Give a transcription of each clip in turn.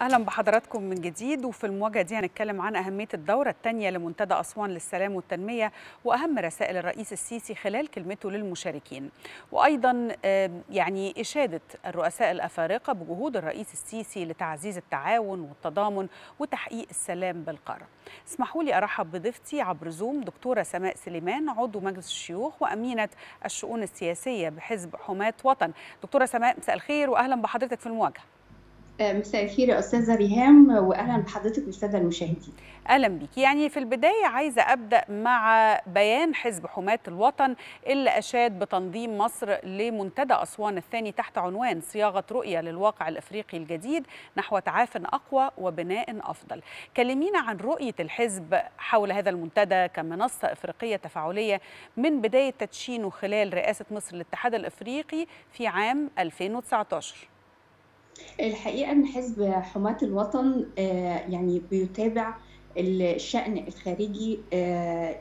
أهلا بحضراتكم من جديد وفي المواجهة دي هنتكلم عن أهمية الدورة الثانية لمنتدى أسوان للسلام والتنمية وأهم رسائل الرئيس السيسي خلال كلمته للمشاركين. وأيضا يعني إشادة الرؤساء الأفارقة بجهود الرئيس السيسي لتعزيز التعاون والتضامن وتحقيق السلام بالقاره اسمحوا لي أرحب بضيفتي عبر زوم دكتورة سماء سليمان عضو مجلس الشيوخ وأمينة الشؤون السياسية بحزب حماة وطن. دكتورة سماء مساء الخير واهلا بحضرتك في المواجهة. مساء الخير يا أستاذة ريهام واهلا بحضرتك والساده المشاهدين. أهلا بيك، يعني في البداية عايزة أبدأ مع بيان حزب حماة الوطن اللي أشاد بتنظيم مصر لمنتدى أسوان الثاني تحت عنوان صياغة رؤية للواقع الأفريقي الجديد نحو تعاف أقوى وبناء أفضل. كلمينا عن رؤية الحزب حول هذا المنتدى كمنصة إفريقية تفاعلية من بداية تدشينه خلال رئاسة مصر للاتحاد الإفريقي في عام 2019. الحقيقة إن حزب حماة الوطن يعني بيتابع الشأن الخارجي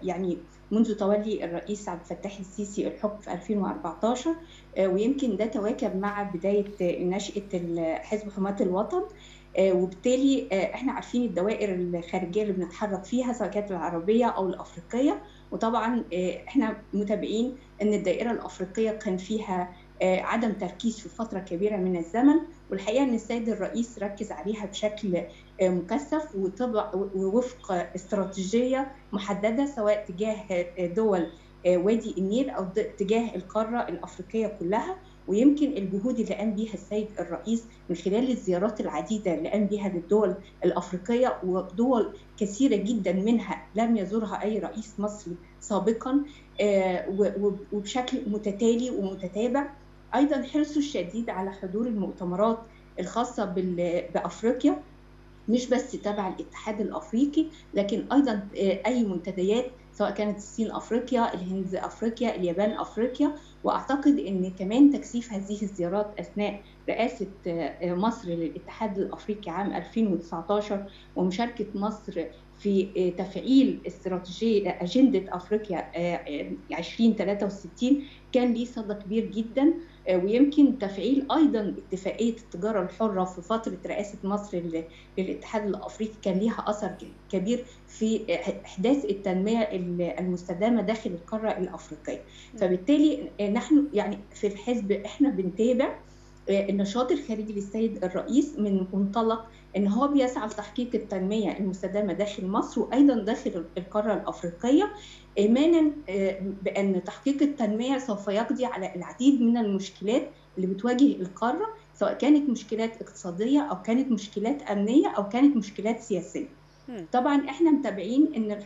يعني منذ تولي الرئيس عبد الفتاح السيسي الحكم في 2014 ويمكن ده تواكب مع بداية نشأة حزب حماة الوطن وبالتالي إحنا عارفين الدوائر الخارجية اللي بنتحرك فيها سواء كانت العربية أو الأفريقية وطبعا إحنا متابعين إن الدائرة الأفريقية كان فيها عدم تركيز في فترة كبيرة من الزمن والحقيقة إن السيد الرئيس ركز عليها بشكل مكثف وطبع ووفق استراتيجية محددة سواء تجاه دول وادي النيل أو تجاه القارة الأفريقية كلها. ويمكن الجهود اللي قام بيها السيد الرئيس من خلال الزيارات العديدة اللي قام بيها للدول الأفريقية ودول كثيرة جدا منها لم يزورها أي رئيس مصري سابقا وبشكل متتالي ومتتابع. أيضا حرصه الشديد على حضور المؤتمرات الخاصة بأفريقيا مش بس تبع الاتحاد الأفريقي لكن أيضا أي منتديات سواء كانت الصين أفريقيا الهند أفريقيا اليابان أفريقيا. وأعتقد إن كمان تكثيف هذه الزيارات أثناء رئاسة مصر للاتحاد الأفريقي عام 2019 ومشاركة مصر في تفعيل استراتيجية أجندة أفريقيا 2063 كان ليه صدى كبير جدا. ويمكن تفعيل أيضا اتفاقية التجارة الحرة في فترة رئاسة مصر للاتحاد الأفريقي كان ليها أثر كبير في إحداث التنمية المستدامة داخل القارة الأفريقية. فبالتالي نحن يعني في الحزب إحنا بنتابع النشاط الخارجي للسيد الرئيس من منطلق إن هو بيسعى لتحقيق التنمية المستدامة داخل مصر وأيضا داخل القارة الأفريقية. إيمانا بأن تحقيق التنمية سوف يقضي على العديد من المشكلات اللي بتواجه القارة سواء كانت مشكلات اقتصادية أو كانت مشكلات أمنية أو كانت مشكلات سياسية. طبعا إحنا متابعين إن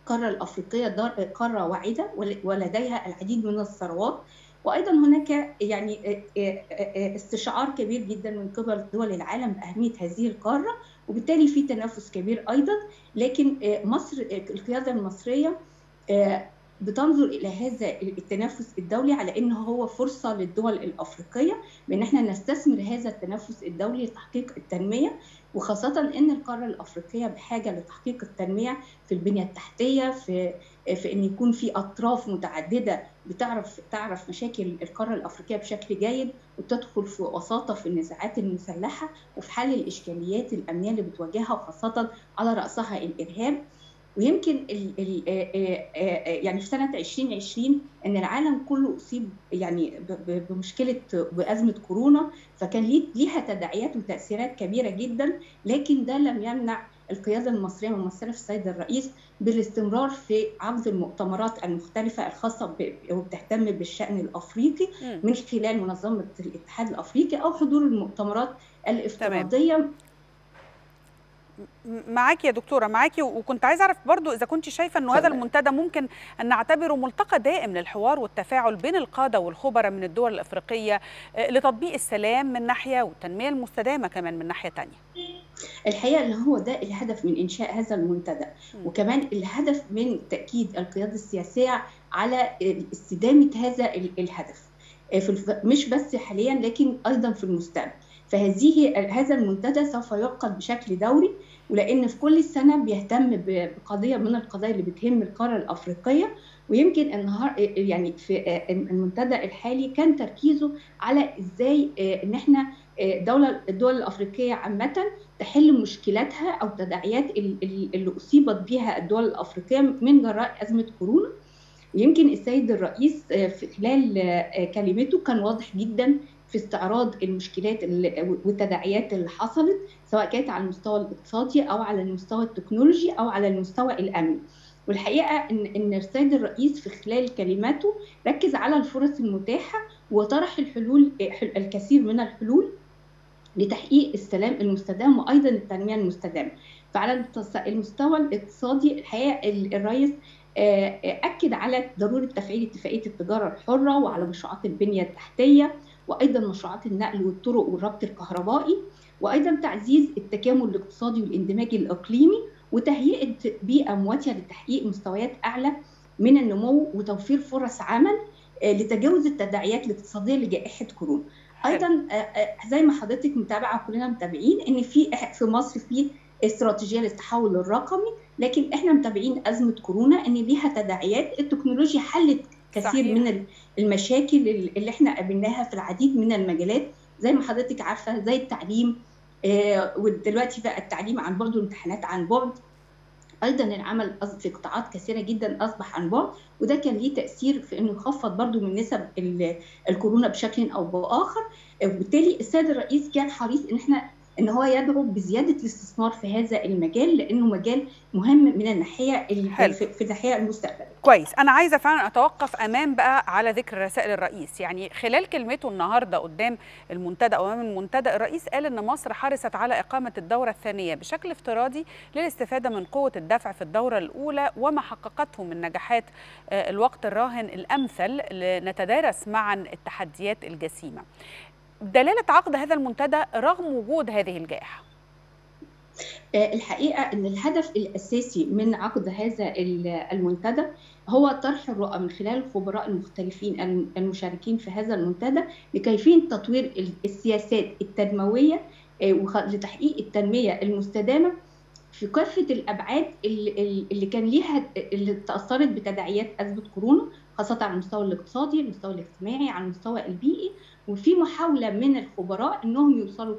القارة الأفريقية قارة واعدة ولديها العديد من الثروات وأيضا هناك يعني استشعار كبير جدا من قبل دول العالم بأهمية هذه القارة وبالتالي في تنافس كبير أيضا لكن مصر القيادة المصرية بتنظر إلى هذا التنافس الدولي على انه هو فرصة للدول الأفريقية بإن إحنا نستثمر هذا التنافس الدولي لتحقيق التنمية وخاصة إن القارة الأفريقية بحاجة لتحقيق التنمية في البنية التحتية في في إن يكون في أطراف متعددة بتعرف تعرف مشاكل القارة الأفريقية بشكل جيد وتدخل في وساطة في النزاعات المسلحة وفي حل الإشكاليات الأمنية اللي بتواجهها وخاصة على رأسها الإرهاب. ويمكن ال ال يعني في سنة 2020 إن العالم كله أصيب يعني بمشكلة بازمه كورونا فكان ليها تداعيات وتأثيرات كبيرة جدا لكن ده لم يمنع القيادة المصرية الممثله في السيد الرئيس بالاستمرار في عقد المؤتمرات المختلفة الخاصة وبتهتم بالشأن الأفريقي من خلال منظمة الاتحاد الأفريقي أو حضور المؤتمرات الافتراضية تمام. معاكي يا دكتورة معاكي وكنت عايزة أعرف برضو إذا كنت شايفة إنه هذا المنتدى ممكن أن نعتبره ملتقى دائم للحوار والتفاعل بين القادة والخبراء من الدول الأفريقية لتطبيق السلام من ناحية والتنمية المستدامة كمان من ناحية ثانية الحقيقة إن هو ده الهدف من إنشاء هذا المنتدى. وكمان الهدف من تأكيد القيادة السياسية على استدامة هذا الهدف. مش بس حاليا لكن أيضا في المستقبل. فهذه هذا المنتدى سوف يعقد بشكل دوري ولأن في كل سنة بيهتم بقضية من القضايا اللي بتهم القارة الأفريقية ويمكن النهار يعني في المنتدى الحالي كان تركيزه على إزاي إن إحنا دولة الدول الأفريقية عامة تحل مشكلاتها أو تداعيات اللي أصيبت بها الدول الأفريقية من جراء أزمة كورونا. يمكن السيد الرئيس في خلال كلمته كان واضح جدا في استعراض المشكلات والتداعيات اللي حصلت سواء كانت على المستوى الاقتصادي أو على المستوى التكنولوجي أو على المستوى الأمني. والحقيقة إن إن السيد الرئيس في خلال كلماته ركز على الفرص المتاحة وطرح الحلول الكثير من الحلول لتحقيق السلام المستدام وأيضا التنمية المستدامة. فعلى المستوى الاقتصادي الحقيقة الرئيس أكد على ضرورة تفعيل اتفاقية التجارة الحرة وعلى مشروعات البنية التحتية وأيضا مشروعات النقل والطرق والربط الكهربائي. وأيضا تعزيز التكامل الاقتصادي والاندماج الإقليمي وتهيئه بيئه مواتية لتحقيق مستويات أعلى من النمو وتوفير فرص عمل لتجاوز التداعيات الاقتصادية لجائحة كورونا. أيضا زي ما حضرتك متابعة وكلنا متابعين إن في في مصر في استراتيجية للتحول الرقمي لكن إحنا متابعين أزمة كورونا إن ليها تداعيات التكنولوجيا حلت كثير صحيح. من المشاكل اللي إحنا قابلناها في العديد من المجالات زي ما حضرتك عارفة زي التعليم آه ودلوقتي بقى التعليم عن بعد والامتحانات عن بعد. أيضا العمل في قطاعات كثيرة جدا أصبح عن بعد وده كان ليه تأثير في إنه يخفض برضو من نسب الكورونا بشكل أو بآخر. وبالتالي السيد الرئيس كان حريص إن إحنا إن هو يدعو بزيادة الاستثمار في هذا المجال لأنه مجال مهم من الناحية في الناحية المستقبلية. كويس، أنا عايزة فعلا أتوقف أمام بقى على ذكر رسائل الرئيس، يعني خلال كلمته النهارده قدام المنتدى أو أمام المنتدى الرئيس قال إن مصر حرصت على إقامة الدورة الثانية بشكل افتراضي للاستفادة من قوة الدفع في الدورة الأولى وما حققته من نجاحات الوقت الراهن الأمثل لنتدارس معا التحديات الجسيمة. دلالة عقد هذا المنتدى رغم وجود هذه الجائحة؟ الحقيقة أن الهدف الأساسي من عقد هذا المنتدى هو طرح الرؤى من خلال الخبراء المختلفين المشاركين في هذا المنتدى لكيفية تطوير السياسات التنموية لتحقيق التنمية المستدامة في كافة الأبعاد اللي كان ليها اللي تأثرت بتداعيات أزمة كورونا خاصة على المستوى الاقتصادي، المستوى الاجتماعي، على المستوى البيئي، وفي محاولة من الخبراء أنهم يوصلوا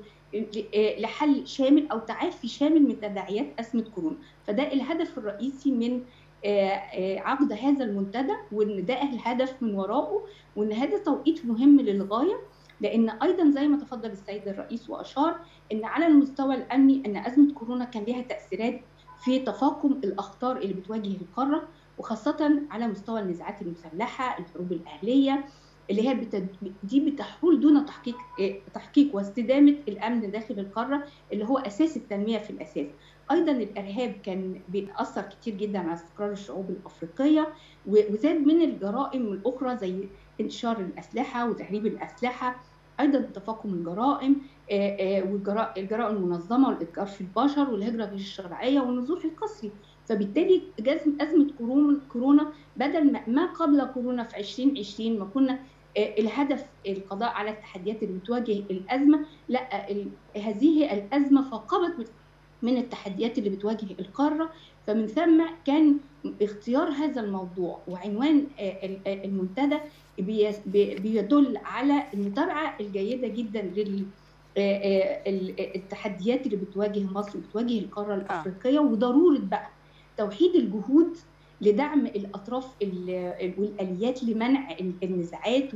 لحل شامل أو تعافي شامل من تداعيات أزمة كورونا، فده الهدف الرئيسي من عقد هذا المنتدى وإن ده الهدف من وراءه. وإن هذا توقيت مهم للغاية لأن أيضا زي ما تفضل السيد الرئيس وأشار إن على المستوى الأمني إن أزمة كورونا كان لها تأثيرات في تفاقم الأخطار اللي بتواجه القارة. وخاصة على مستوى النزاعات المسلحة، الحروب الأهلية اللي هي. دي بتحول دون تحقيق تحقيق واستدامة الأمن داخل القارة اللي هو أساس التنمية في الأساس. أيضا الإرهاب كان بيأثر كتير جدا على استقرار الشعوب الأفريقية وزاد من الجرائم الأخرى زي انتشار الأسلحة وتهريب الأسلحة أيضا تفاقم الجرائم والجرائم المنظمة والإتجار في البشر والهجرة غير الشرعية والنزوح القسري فبالتالي أزمة كورونا بدل ما قبل كورونا في 2020 ما كنا الهدف القضاء على التحديات اللي بتواجه الأزمة لا هذه الأزمة فاقمت من التحديات اللي بتواجه القارة. فمن ثم كان اختيار هذا الموضوع وعنوان المنتدى بيدل على المتابعة الجيدة جدا لل التحديات اللي بتواجه مصر وبتواجه القارة الأفريقية. وضرورة بقى توحيد الجهود لدعم الأطراف والآليات لمنع النزاعات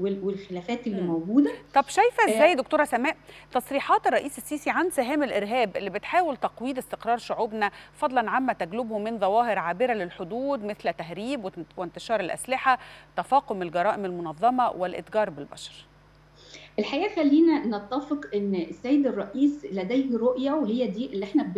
والخلافات اللي موجودة. طب شايفة إزاي دكتورة سماء تصريحات الرئيس السيسي عن سهام الإرهاب اللي بتحاول تقويض استقرار شعوبنا فضلا عما تجلبه من ظواهر عابرة للحدود مثل تهريب وانتشار الأسلحة تفاقم الجرائم المنظمة والإتجار بالبشر؟ الحقيقة خلينا نتفق إن السيد الرئيس لديه رؤية وهي دي اللي إحنا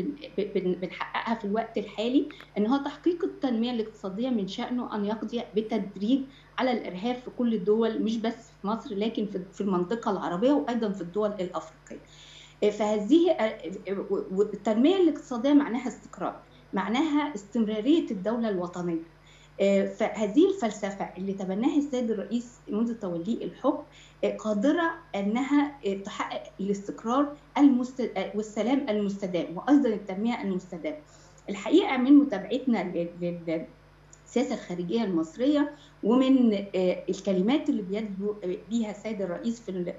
بنحققها في الوقت الحالي إن هو تحقيق التنمية الاقتصادية من شأنه أن يقضي بالتدريج على الإرهاب في كل الدول مش بس في مصر لكن في المنطقة العربية وأيضا في الدول الأفريقية. فهذه التنميه الاقتصادية معناها استقرار، معناها استمرارية الدولة الوطنية. فهذه الفلسفة اللي تبناها السيد الرئيس منذ توليه الحكم قادرة أنها تحقق الاستقرار المست... والسلام المستدام وأيضا التنمية المستدامة الحقيقة من متابعتنا للسياسة الخارجية المصرية ومن الكلمات اللي بيدلو بيها السيد الرئيس في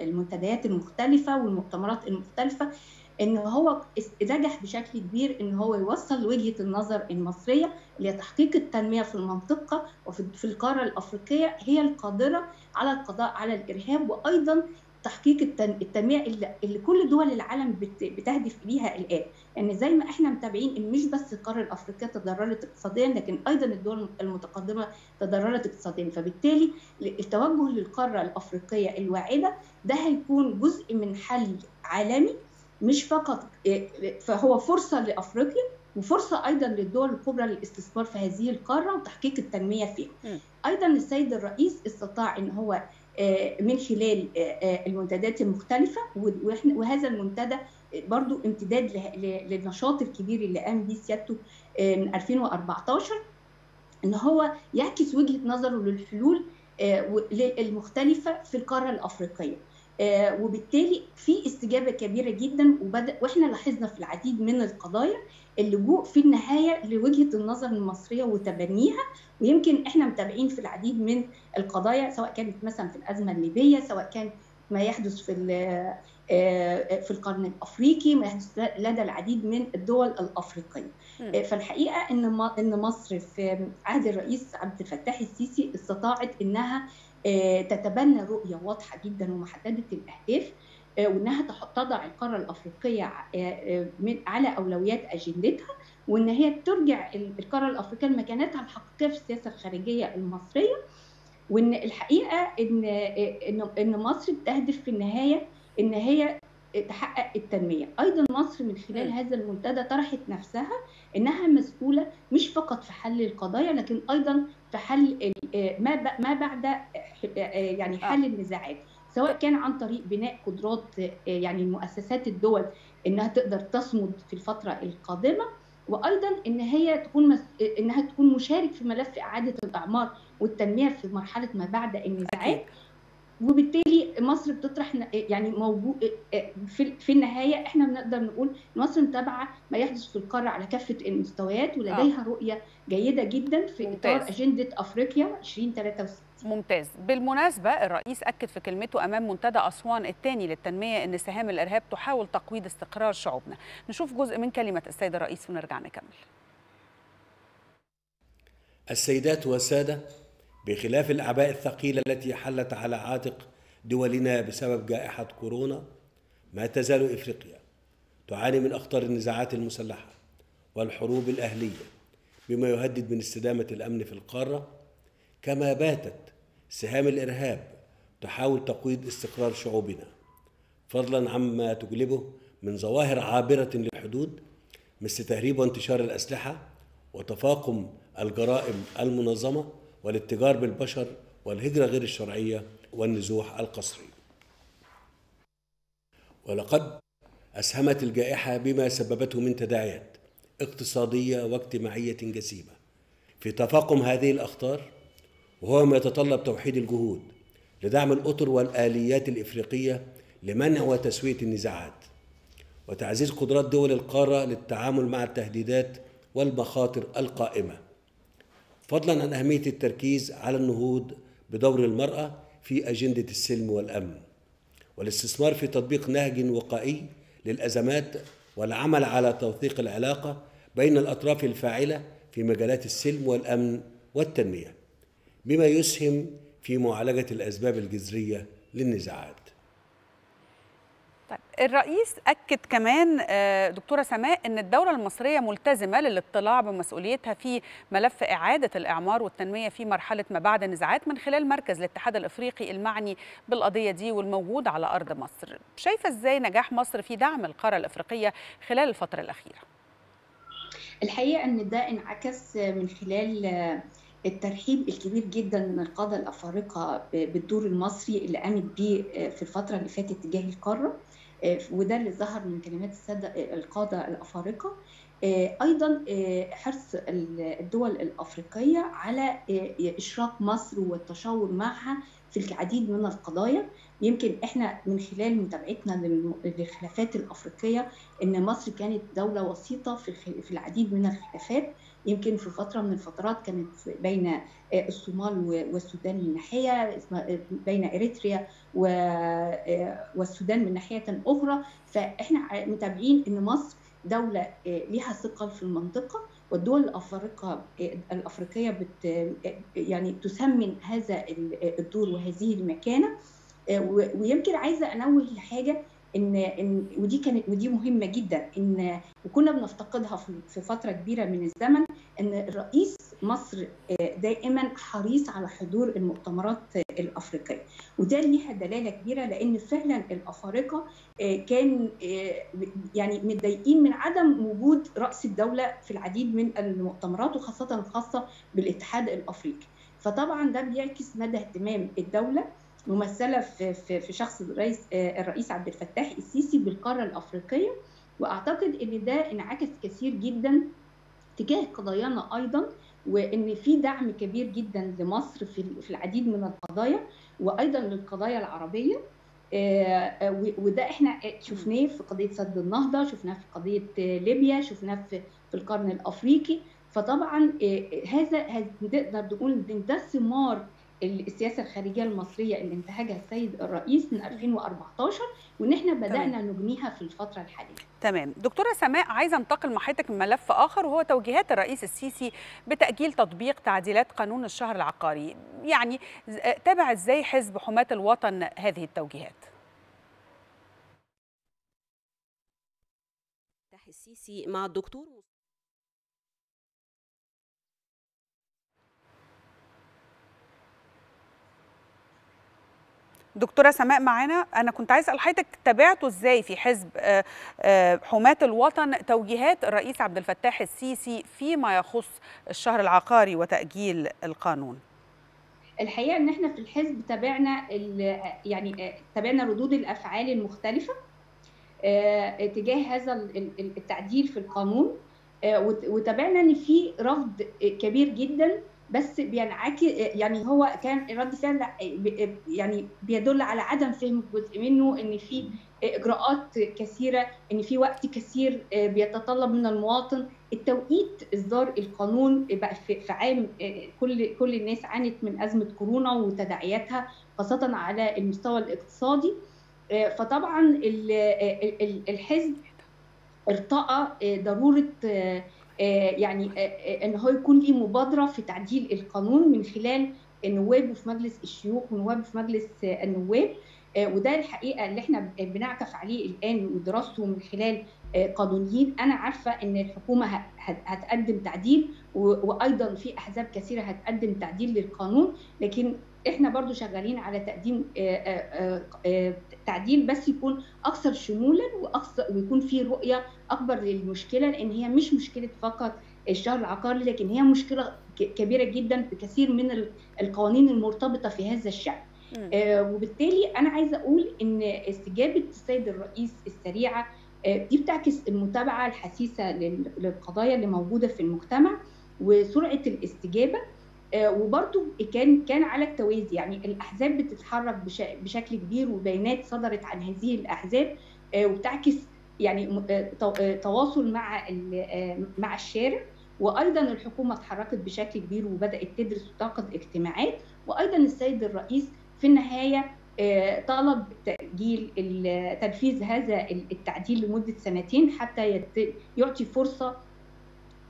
المنتديات المختلفة والمؤتمرات المختلفة إن هو نجح بشكل كبير إن هو يوصل وجهة النظر المصرية لتحقيق التنمية في المنطقة وفي القارة الأفريقية هي القادرة على القضاء على الإرهاب وأيضا تحقيق التنمية اللي كل دول العالم بتهدف اليها الآن. يعني زي ما إحنا متابعين إن مش بس القارة الأفريقية تضررت اقتصاديا لكن أيضا الدول المتقدمة تضررت اقتصاديا. فبالتالي التوجه للقارة الأفريقية الواعدة ده هيكون جزء من حل عالمي مش فقط فهو فرصة لأفريقيا وفرصة أيضا للدول الكبرى للاستثمار في هذه القارة وتحقيق التنمية فيها م. أيضا السيد الرئيس استطاع أن هو من خلال المنتديات المختلفة وهذا المنتدى برضو امتداد للنشاط الكبير اللي قام به سيادته من 2014 إن هو يعكس وجهة نظره للحلول المختلفة في القارة الأفريقية آه وبالتالي في استجابة كبيرة جدا وبدا وإحنا لاحظنا في العديد من القضايا اللجوء في النهاية لوجهة النظر المصرية وتبنيها. ويمكن إحنا متابعين في العديد من القضايا سواء كانت مثلا في الأزمة الليبية سواء كان ما يحدث في آه في القرن الأفريقي ما يحدث لدى العديد من الدول الأفريقية. آه فالحقيقة إن إن مصر في عهد الرئيس عبد الفتاح السيسي استطاعت إنها تتبنى رؤية واضحة جدا ومحددة الأهداف وإنها تضع القارة الأفريقية على أولويات أجندتها وإن هي ترجع القارة الأفريقية لمكانتها الحقيقية في السياسة الخارجية المصرية وإن الحقيقة إن إن إن مصر بتهدف في النهاية إن هي تحقق التنمية. أيضا مصر من خلال هذا المنتدى طرحت نفسها إنها مسؤولة مش فقط في حل القضايا لكن أيضا في حل ما ما بعد يعني حل النزاعات سواء كان عن طريق بناء قدرات يعني مؤسسات الدول إنها تقدر تصمد في الفترة القادمة وأيضا إن هي تكون مس... إنها تكون مشارك في ملف إعادة الإعمار والتنمية في مرحلة ما بعد النزاعات. وبالتالي مصر بتطرح يعني موجود في في النهاية إحنا بنقدر نقول مصر متابعة ما يحدث في القارة على كافة المستويات ولديها آه. رؤية جيدة جدا في ممتاز. إطار أجندة أفريقيا 2063 ممتاز بالمناسبة الرئيس أكد في كلمته أمام منتدى أسوان الثاني للتنمية أن سهام الإرهاب تحاول تقويض استقرار شعوبنا نشوف جزء من كلمة السيد الرئيس ونرجع نكمل السيدات والسادة بخلاف الأعباء الثقيلة التي حلت على عاتق دولنا بسبب جائحة كورونا ما تزال إفريقيا تعاني من أخطر النزاعات المسلحة والحروب الأهلية بما يهدد من استدامة الأمن في القارة. كما باتت سهام الإرهاب تحاول تقويض استقرار شعوبنا. فضلا عما تجلبه من ظواهر عابرة للحدود مثل تهريب وانتشار الأسلحة وتفاقم الجرائم المنظمة والاتجار بالبشر والهجرة غير الشرعية والنزوح القسري. ولقد أسهمت الجائحة بما سببته من تداعيات اقتصادية واجتماعية جسيمة. في تفاقم هذه الأخطار وهو ما يتطلب توحيد الجهود لدعم الأطر والآليات الإفريقية لمنع وتسوية النزاعات وتعزيز قدرات دول القارة للتعامل مع التهديدات والمخاطر القائمة. فضلا عن أهمية التركيز على النهوض بدور المرأة في أجندة السلم والأمن والاستثمار في تطبيق نهج وقائي للأزمات والعمل على توثيق العلاقة بين الأطراف الفاعلة في مجالات السلم والأمن والتنمية بما يسهم في معالجة الأسباب الجذرية للنزاعات. طيب الرئيس أكد كمان دكتورة سماء أن الدولة المصرية ملتزمة للاطلاع بمسؤوليتها في ملف إعادة الإعمار والتنمية في مرحلة ما بعد النزاعات من خلال مركز الاتحاد الإفريقي المعني بالقضية دي والموجود على أرض مصر شايفة إزاي نجاح مصر في دعم القارة الإفريقية خلال الفترة الأخيرة؟ الحقيقة أن ده انعكس من خلال الترحيب الكبير جدا من القادة الأفارقة بالدور المصري اللي قامت بيه في الفترة اللي فاتت تجاه القارة وده اللي ظهر من كلمات السادة القادة الأفارقة. أيضا حرص الدول الأفريقية على اشراك مصر والتشاور معها في العديد من القضايا. يمكن إحنا من خلال متابعتنا للخلافات الأفريقية إن مصر كانت دولة وسيطة في العديد من الخلافات. يمكن في فترة من الفترات كانت بين الصومال والسودان من ناحية بين إريتريا والسودان من ناحية أخرى. فإحنا متابعين إن مصر دولة ليها ثقل في المنطقة والدول الأفريقية الأفريقية بت يعني تثمن هذا الدور وهذه المكانة. ويمكن عايزة أنوه لحاجة إن إن ودي كانت ودي مهمة جدا إن وكنا بنفتقدها في فترة كبيرة من الزمن. إن الرئيس مصر دائما حريص على حضور المؤتمرات الأفريقية. وده ليها دلالة كبيرة لأن فعلا الأفارقة كان يعني متضايقين من عدم وجود رأس الدولة في العديد من المؤتمرات وخاصة الخاصة بالاتحاد الأفريقي. فطبعا ده بيعكس مدى اهتمام الدولة ممثلة في في في شخص الرئيس الرئيس عبد الفتاح السيسي بالقارة الأفريقية. وأعتقد إن ده انعكس كثير جدا تجاه قضايانا أيضا وإن في دعم كبير جدا لمصر في العديد من القضايا وأيضا للقضايا العربية. وده إحنا شفناه في قضية سد النهضة شفناه في قضية ليبيا شفناه في في القرن الأفريقي. فطبعا هذا نقدر نقول إن ده ثمار السياسة الخارجية المصرية اللي انتهجها السيد الرئيس من 2014 وان إحنا بدأنا نجنيها في الفترة الحالية. تمام، دكتورة سماء عايزة انتقل مع حضرتك من ملف آخر وهو توجيهات الرئيس السيسي بتأجيل تطبيق تعديلات قانون الشهر العقاري، يعني تابع إزاي حزب حماة الوطن هذه التوجيهات؟ السيسي مع الدكتور دكتورة سماء معانا أنا كنت عايز أسأل حضرتك تابعته إزاي في حزب حماة الوطن؟ توجيهات الرئيس عبد الفتاح السيسي فيما يخص الشهر العقاري وتأجيل القانون. الحقيقة إن إحنا في الحزب تابعنا يعني تابعنا ردود الأفعال المختلفة تجاه هذا التعديل في القانون وتابعنا إن في رفض كبير جدا بس بينعكس يعني هو كان رد فعل يعني بيدل على عدم فهم جزء منه إن في إجراءات كثيرة إن في وقت كثير بيتطلب من المواطن. التوقيت إصدار القانون بقى في عام كل كل الناس عانت من أزمة كورونا وتداعياتها خاصة على المستوى الاقتصادي. فطبعا الحزب ارتأى ضرورة يعني إن هو يكون ليه مبادرة في تعديل القانون من خلال نوابه في مجلس الشيوخ ونوابه في مجلس النواب. وده الحقيقة اللي إحنا بنعكف عليه الآن ودراسته من خلال قانونيين. أنا عارفة إن الحكومة هتقدم تعديل وأيضا في أحزاب كثيرة هتقدم تعديل للقانون لكن إحنا برضو شغالين على تقديم تعديل بس يكون أكثر شمولا وأكثر ويكون في رؤية أكبر للمشكلة لأن هي مش مشكلة فقط الشهر العقاري لكن هي مشكلة كبيرة جدا في كثير من القوانين المرتبطة في هذا الشأن. وبالتالي أنا عايزة أقول إن استجابة السيد الرئيس السريعة دي بتعكس المتابعة الحثيثة للقضايا اللي موجودة في المجتمع وسرعة الاستجابة وبرضو كان كان على التوازي يعني الأحزاب بتتحرك بشكل كبير وبيانات صدرت عن هذه الأحزاب وبتعكس يعني تواصل مع مع الشارع. وأيضا الحكومة اتحركت بشكل كبير وبدأت تدرس وتعقد اجتماعات. وأيضا السيد الرئيس في النهاية طلب تأجيل تنفيذ هذا التعديل لمدة سنتين حتى يعطي فرصة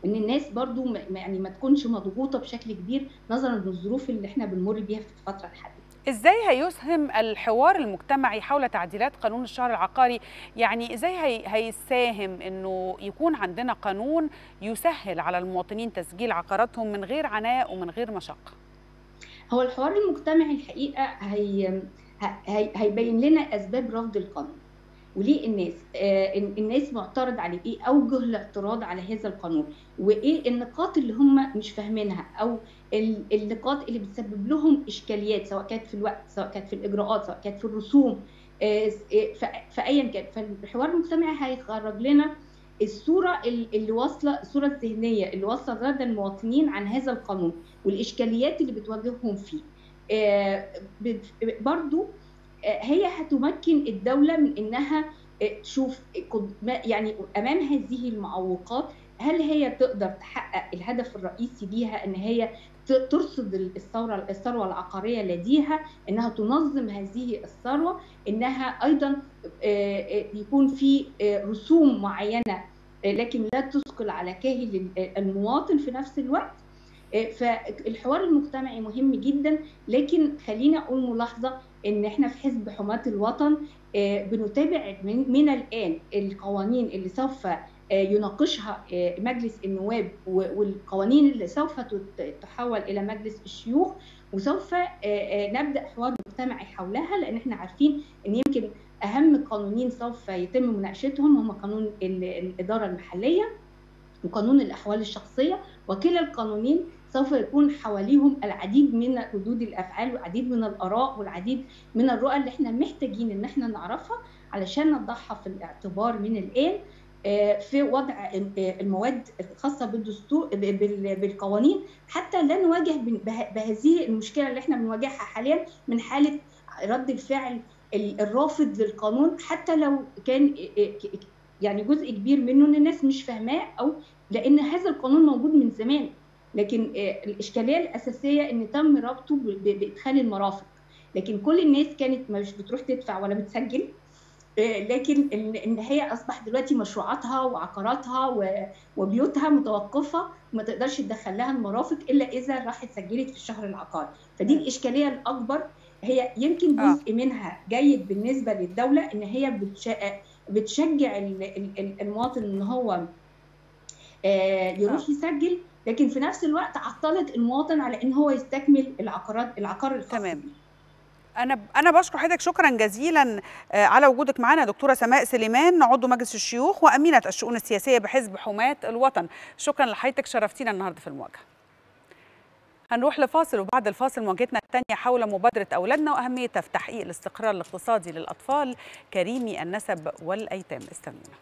ان الناس برضو يعني ما تكونش مضغوطة بشكل كبير نظرا للظروف اللي إحنا بنمر بيها في الفترة الحالية. إزاي هيسهم الحوار المجتمعي حول تعديلات قانون الشهر العقاري؟ يعني إزاي هي هيساهم انه يكون عندنا قانون يسهل على المواطنين تسجيل عقاراتهم من غير عناء ومن غير مشقة؟ هو الحوار المجتمعي الحقيقة هي هيبين لنا أسباب رفض القانون. وليه الناس آه الناس معترض عليه إيه اوجه الاعتراض على هذا القانون؟ وإيه النقاط اللي هم مش فاهمينها أو النقاط اللي بتسبب لهم إشكاليات سواء كانت في الوقت سواء كانت في الإجراءات سواء كانت في الرسوم فايا كان. فالحوار المجتمعي هيخرج لنا الصورة اللي واصلة الصورة الذهنية اللي واصلة لدى المواطنين عن هذا القانون والإشكاليات اللي بتواجههم فيه. برضو هي هتمكن الدولة من إنها تشوف يعني أمام هذه المعوقات هل هي تقدر تحقق الهدف الرئيسي ليها إن هي ترصد الثورة الثروة العقارية لديها إنها تنظم هذه الثروة إنها أيضا يكون في رسوم معينة لكن لا تثقل على كاهل المواطن في نفس الوقت؟ فالحوار المجتمعي مهم جدا لكن خلينا أقول ملاحظة إن إحنا في حزب حماة الوطن بنتابع من الآن القوانين اللي سوف يناقشها مجلس النواب والقوانين اللي سوف تحول إلى مجلس الشيوخ وسوف نبدأ حوار مجتمعي حولها لأن إحنا عارفين إن يمكن أهم قانونين سوف يتم مناقشتهم هم قانون الإدارة المحلية وقانون الأحوال الشخصية وكلا القانونين سوف يكون حواليهم العديد من ردود الأفعال والعديد من الآراء والعديد من الرؤى اللي إحنا محتاجين إن إحنا نعرفها علشان نضعها في الاعتبار من الآن في وضع المواد الخاصة بالدستور بالقوانين. حتى لا نواجه بهذه المشكلة اللي إحنا بنواجهها حاليا من حالة رد الفعل الرافض للقانون. حتى لو كان يعني جزء كبير منه إن الناس مش فاهماه أو لأن هذا القانون موجود من زمان. لكن الإشكالية الأساسية إن تم ربطه بإدخال المرافق. لكن كل الناس كانت مش بتروح تدفع ولا بتسجل لكن إن هي اصبح دلوقتي مشروعاتها وعقاراتها وبيوتها متوقفة وما تقدرش تدخل لها المرافق إلا إذا راحت سجلت في الشهر العقاري فدي الإشكالية الأكبر. هي يمكن جزء منها جيد بالنسبة للدولة إن هي بتشجع المواطن إن هو يروح يسجل لكن في نفس الوقت عطلت المواطن على إن هو يستكمل العقارات العقار الخاص تمام. أنا أنا بشكر حضرتك. شكرا جزيلا على وجودك معنا دكتورة سماء سليمان عضو مجلس الشيوخ وأمينة الشؤون السياسية بحزب حماة الوطن. شكرا لحضرتك. شرفتينا النهارده في المواجهة. هنروح لفاصل وبعد الفاصل مواجهتنا الثانية حول مبادرة أولادنا واهميتها في تحقيق الاستقرار الاقتصادي للأطفال. كريمي النسب والأيتام. استنونا.